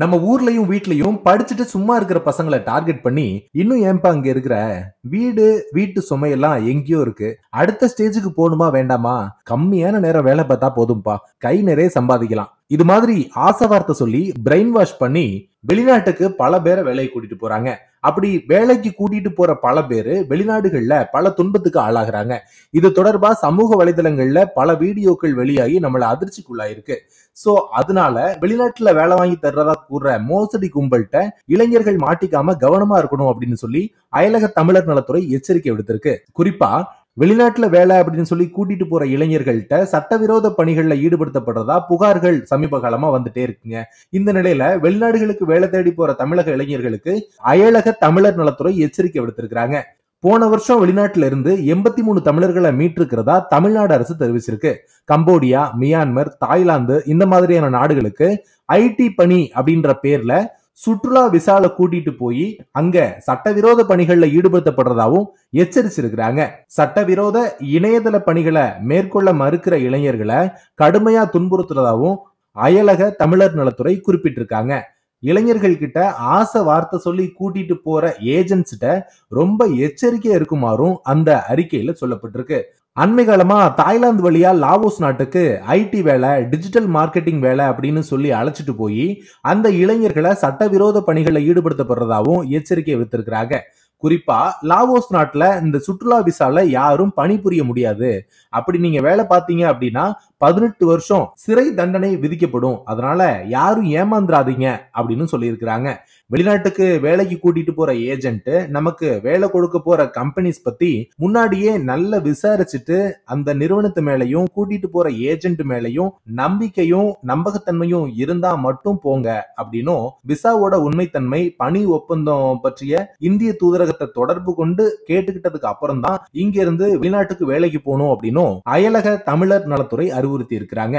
நம்ம ஊர்லயும் வீட்லயும் படிச்சுட்டு சும்மா இருக்கிற பசங்களை டார்கெட் பண்ணி இன்னும் ஏன்பா அங்க இருக்கிற? வீடு வீட்டு சுமையெல்லாம் எங்கேயோ இருக்கு. அடுத்த ஸ்டேஜுக்கு போகணுமா வேண்டாமா? கம்மியான நேரம் வேலை பார்த்தா போதும்பா. கை நிறைய சம்பாதிக்கலாம். இது மாதிரி ஆசை வார்த்தை சொல்லி பிரெயின் வாஷ் பண்ணி வெளிநாட்டுக்கு பல பேரை வேலையை கூட்டிட்டு போறாங்க. அப்படி வேலைக்கு கூட்டிட்டு போற பல பேரு வெளிநாடுகள்ல பல துன்பத்துக்கு ஆளாகிறாங்க. இது தொடர்பா சமூக வலைதளங்கள்ல பல வீடியோக்கள் வெளியாகி நம்மள அதிர்ச்சிக்குள்ளாயிருக்கு. சோ அதனால வெளிநாட்டுல வேலை வாங்கி தர்றதா கூற மோசடி கும்பல்கிட்ட இளைஞர்கள் மாட்டிக்காம கவனமா இருக்கணும் அப்படின்னு சொல்லி அயலக தமிழர் நலத்துறை எச்சரிக்கை விடுத்திருக்கு. குறிப்பா வெளிநாட்டுல வேலை அப்படின்னு சொல்லி கூட்டிட்டு போற இளைஞர்கள்ட்ட சட்டவிரோத பணிகள்ல ஈடுபடுத்தப்படுறதா புகார்கள் சமீப காலமா வந்துட்டே இருக்குங்க. இந்த நிலையில வெளிநாடுகளுக்கு வேலை தேடி போற தமிழக இளைஞர்களுக்கு அயலக தமிழர் நலத்துறை எச்சரிக்கை விடுத்திருக்கிறாங்க. போன வருஷம் வெளிநாட்டில இருந்து எண்பத்தி மூணு தமிழர்களை மீட்டிருக்கிறதா தமிழ்நாடு அரசு தெரிவிச்சிருக்கு. கம்போடியா மியான்மர் தாய்லாந்து இந்த மாதிரியான நாடுகளுக்கு ஐடி பணி அப்படின்ற பேர்ல சுற்றுலா விசால கூட்டிட்டு போய் அங்க சட்டவிரோத பணிகள்ல ஈடுபடுத்தப்படுறதாவும் எச்சரிச்சிருக்கிறாங்க. சட்டவிரோத இணையதள பணிகளை மேற்கொள்ள மறுக்கிற இளைஞர்களை கடுமையா துன்புறுத்துறதாவும் அயலக தமிழர் நலத்துறை குறிப்பிட்டிருக்காங்க. இளைஞர்கள் கிட்ட ஆசை வார்த்தை சொல்லி கூட்டிட்டு போற ஏஜென்ட்ஸ்கிட்ட ரொம்ப எச்சரிக்கையா இருக்குமாறும் அந்த அறிக்கையில சொல்லப்பட்டிருக்கு. அண்மைகாலமா தாய்லாந்து வழியா லாவோஸ் நாட்டுக்கு ஐடி வேலை டிஜிட்டல் மார்க்கெட்டிங் வேலை அப்படின்னு சொல்லி அழைச்சிட்டு போய் அந்த இளைஞர்களை சட்டவிரோத பணிகளில் ஈடுபடுத்தப்படுறதாவும் எச்சரிக்கை விடுத்திருக்கிறாங்க குறிப்பா லாவோஸ் நாட்டுல இந்த சுற்றுலா விசால யாரும் பணிபுரிய முடியாது. அப்படி நீங்க வேலை பார்த்தீங்க அப்படின்னா பதினெட்டு வருஷம் சிறை தண்டனை விதிக்கப்படும். அதனால யாரும் ஏமாந்துராதீங்க அப்படின்னு சொல்லியிருக்கிறாங்க. வெளிநாட்டுக்கு வேலைக்கு கூட்டிட்டு போற ஏஜென்ட் நமக்கு வேலை கொடுக்க போற கம்பெனிஸ் பத்தி முன்னாடியே நல்லா விசாரிச்சுட்டு அந்த நிறுவனத்து மேலையும் கூட்டிட்டு போற ஏஜென்ட் மேலையும் நம்பிக்கையும் நம்பகத்தன்மையும் இருந்தா மட்டும் போங்க அப்படின்னும் விசாவோட உண்மைத்தன்மை பணி ஒப்பந்தம் பற்றிய இந்திய தூதரகத்தை தொடர்பு கொண்டு கேட்டுக்கிட்டதுக்கு அப்புறம் தான் இங்க இருந்து வெளிநாட்டுக்கு வேலைக்கு போகணும் அப்படின்னும் அயலக தமிழர் நலத்துறை அறிவுறுத்தி இருக்கிறாங்க